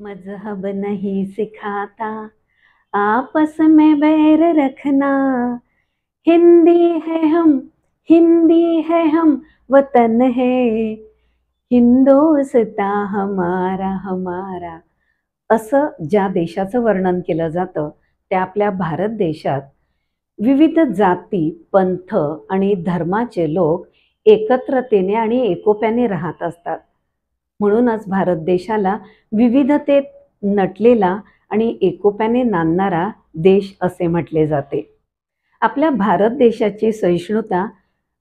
मजहब नहीं सिखाता। आपस में बैर रखना। हिंदी है हम हिंदी है हम वतन है। हिंदोस्ता हमारा हमारा। असं ज्या देशाचं वर्णन केलं जातं त्या आपल्या भारत देशात विविध जाती पंथ आणि धर्माचे लोक एकत्रतेने आणि एकोप्याने राहत असतात. म्हणूनच भारत देशाला विविधतेत नटलेला आणि एकोप्याने नांदणारा देश असे म्हटले जाते. आपल्या भारत देशाची सहिष्णुता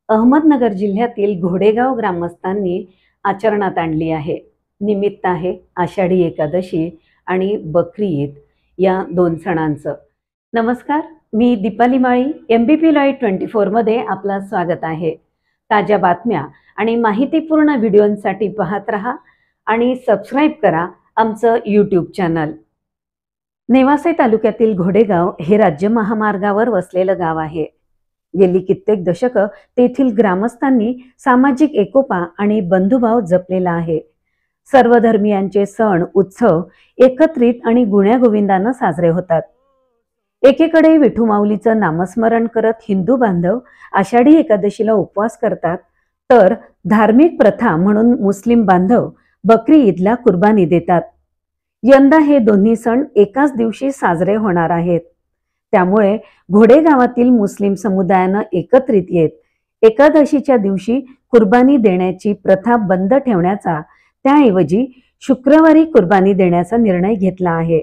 अहमदनगर जिल्ह्यातील घोडेगाव ग्रामस्थांनी आचरणात आणली आहे. निमित्त आहे आषाढी एकादशी आणि बकरी ईद या दोन सणांचं. नमस्कार मी Deepali Mali M B P Lloyd twenty फोरमध्ये आपलं स्वागत आहे. ताज्या बातम्या आणि माहितीपूर्ण व्हिडिओंसाठी पाहत रहा. आणि सबस्क्राईब करा आमचं यूट्यूब चॅनल नेवासे तालुक्यातील घोडेगाव हे राज्य महामार्गावर वसलेलं गाव आहे. गेली कित्येक दशकं तेथील ग्रामस्थांनी सामाजिक एकोपा आणि बंधुभाव जपलेला आहे. सर्व धर्मियांचे सण उत्सव एकत्रित आणि गुण्यागोविंदानं साजरे होतात. एकीकडे विठुमाऊलीचं नामस्मरण करत हिंदू बांधव आषाढी एकादशीला उपवास करतात तर धार्मिक प्रथा म्हणून मुस्लिम बांधव बकरी ईदला कुर्बानी देतात. यंदा हे दोन्ही सण एकाच दिवशी साजरे होणार आहेत. त्यामुळे घोडेगावातील मुस्लिम समुदायानं एकत्रित येत एकादशीच्या दिवशी कुर्बानी देण्याची प्रथा बंद ठेवण्याचा त्याऐवजी शुक्रवारी कुर्बानी देण्याचा निर्णय घेतला आहे.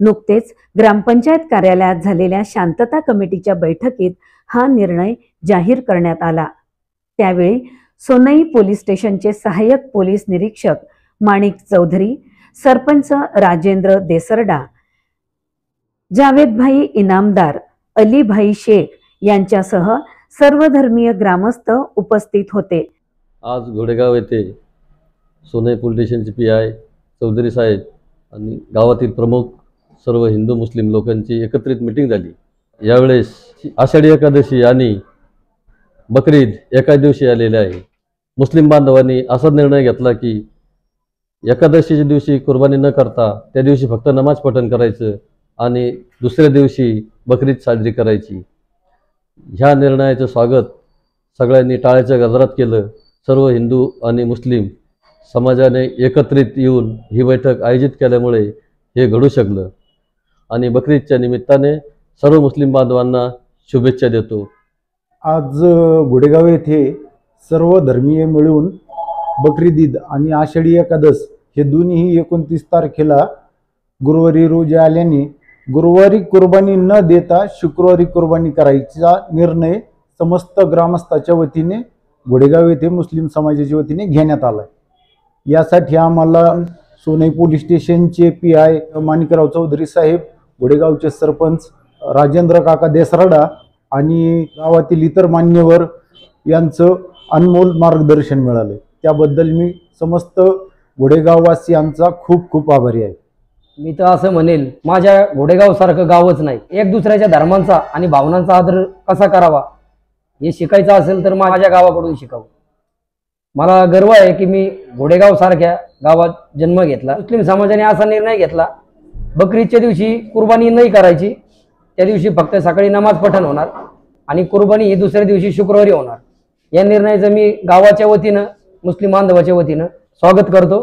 नुकतेच ग्रामपंचायत कार्यालयात झालेल्या शांतता कमिटीच्या बैठकीत हा निर्णय जाहीर करण्यात आला. त्यावेळी सोनई पोलीस स्टेशनचे सहाय्यक पोलीस निरीक्षक माणिक चौधरी सरपंच राजेंद्र देसरडा जावेदभाई इनामदार अलीभाई शेख यांच्यासह सर्वधर्मीय ग्रामस्थ उपस्थित होते. आज घोडेगाव येथे सोनई पोलीस स्टेशनचे पी आय चौधरी साहेब आणि गावातील प्रमुख सर्व हिंदू मुस्लिम लोकांची एकत्रित मिटिंग झाली. यावेळेस आषाढी एकादशी आणि बकरीद एकाच दिवशी आलेले आहे. मुस्लिम बांधवांनी असा निर्णय घेतला की एकादशीच्या दिवशी कुर्बानी न करता त्या दिवशी फक्त नमाज पठण करायचं आणि दुसऱ्या दिवशी बकरीद साजरी करायची. ह्या निर्णयाचं स्वागत सगळ्यांनी टाळ्याच्या गजरात केलं. सर्व हिंदू आणि मुस्लिम समाजाने एकत्रित येऊन ही बैठक आयोजित केल्यामुळे हे घडू शकलं. आणि बकरीदच्या निमित्ताने सर्व मुस्लिम बांधवांना शुभेच्छा देतो. आज अ, घोडेगाव येथे सर्व धर्मीय मिळून बकरीद ईद आणि आषाढी एकादश हे दोन्ही एकोणतीस तारखेला गुरुवारी रोजी आल्याने गुरुवारी कुर्बानी न देता शुक्रवारी कुर्बानी करायचा निर्णय समस्त ग्रामस्थाच्या वतीने घोडेगाव येथे मुस्लिम समाजाच्या वतीने घेण्यात आला यासाठी आम्हाला सोनई पोलीस स्टेशनचे पी आय माणिकराव चौधरी साहेब घोडेगावचे सरपंच राजेंद्र काका देसराडा आणि गावातील इतर मान्यवर यांचं अनमोल मार्गदर्शन मिळालं. त्याबद्दल मी समस्त घोडेगाववासियांचा खूप खूप आभारी आहे. मी तर असं म्हणेल माझ्या घोडेगाव सारखं गावच नाही. एक दुसऱ्याच्या धर्मांचा आणि भावनांचा आदर कसा करावा? हे शिकायचं असेल तर माझ्या गावाकडून शिकावं. मला गर्व आहे की मी घोडेगाव सारख्या गावात जन्म घेतला. मुस्लिम समाजाने असा निर्णय घेतला. बकरीदच्या दिवशी कुर्बानी नाही करायची. त्या दिवशी फक्त सकाळी नमाज पठण होणार आणि कुर्बानी ही दुसऱ्या दिवशी शुक्रवारी होणार. या निर्णयाचं मी गावाच्या वतीनं मुस्लिम बांधवाच्या वतीनं स्वागत करतो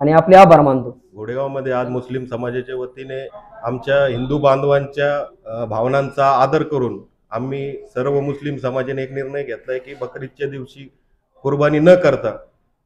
आणि आपले आभार मानतो. घोडेगावमध्ये आज मुस्लिम समाजाच्या वतीने आमच्या हिंदू बांधवांच्या भावनांचा आदर करून आम्ही सर्व मुस्लिम समाजाने एक निर्णय घेतलाय की बकरीदच्या दिवशी कुर्बानी न करता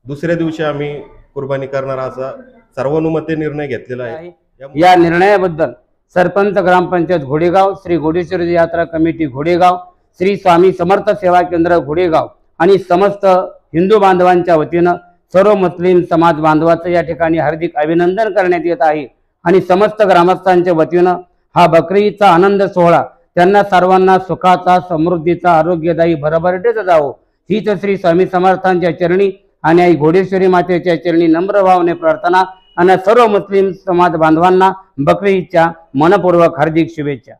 दुसऱ्या दिवशी आम्ही कुर्बानी करणार असा सर्वानुमते निर्णय घेतलेला आहे. या निर्णयाबद्दल सरपंच ग्रामपंचायत घोडेगाव श्री घोडेश्वर यात्रा कमिटी घोडेगाव श्री स्वामी समर्थ सेवा केंद्र घोडेगाव आणि समस्त हिंदू बांधवांच्या वतीनं सर्व मुस्लिम समाज बांधवाचं या ठिकाणी हार्दिक अभिनंदन करण्यात येत आहे. आणि समस्त ग्रामस्थांच्या वतीनं हा बकरीचा आनंद सोहळा त्यांना सर्वांना सुखाचा समृद्धीचा आरोग्यदायी भरभरटेच जावो. हीच श्री स्वामी समर्थांच्या चरणी आणि आई घोडेश्वरी मातेच्या चरणी नम्र भावने प्रार्थना आणि सर्व मुस्लिम समाज बांधवांना बकरी ईदच्या मनपूर्वक हार्दिक शुभेच्छा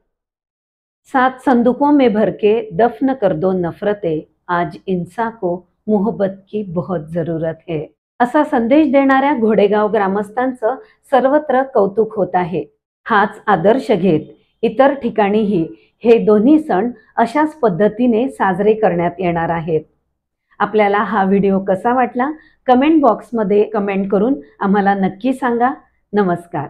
सात संदूकों में भर के दफन कर दो नफरतें आज इन्सा को मोहब्बत की बहुत ज़रूरत है असा संदेश देणाऱ्या घोडेगाव ग्रामस्थांचं सर्वत्र कौतुक होत आहे हाच आदर्श घेत इतर ठिकाणीही हे दोन्ही सण अशाच पद्धतीने साजरे करण्यात येणार आहेत आपल्याला हा व्हिडिओ कसा वाटला? कमेंट बॉक्समध्ये कमेंट करून आम्हाला नक्की सांगा. नमस्कार.